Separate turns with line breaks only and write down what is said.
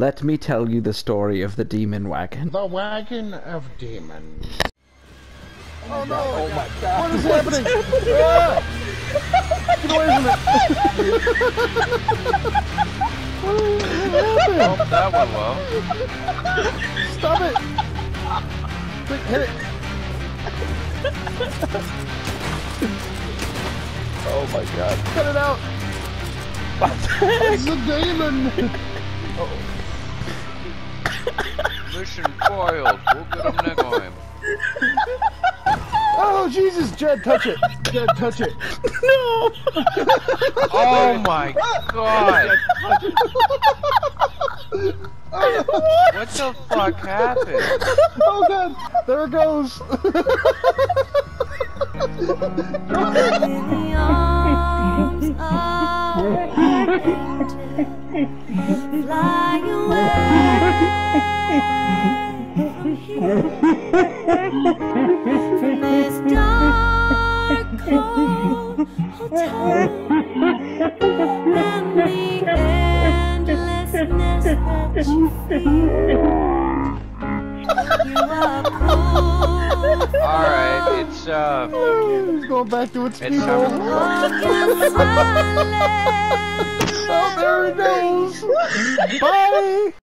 Let me tell you the story of the demon wagon.
The wagon of demons.
Oh no! Oh my god! What is happening? Ah! Get away from it! what?
Oh, that went well.
Stop it! Quick, hit it! oh my god. Cut it out! What? It's a demon!
Mission foiled. We'll get him next time.
Oh Jesus, Ged, touch it! Ged, touch it!
No!
Oh my god! What the fuck happened?
Oh god! There it goes!
In the arms of fly away from this dark cold hotel and the endlessness that you feel. You are cool.
Alright, it's uh.
It's going back to its
It's
people. Oh, there it goes! Bye!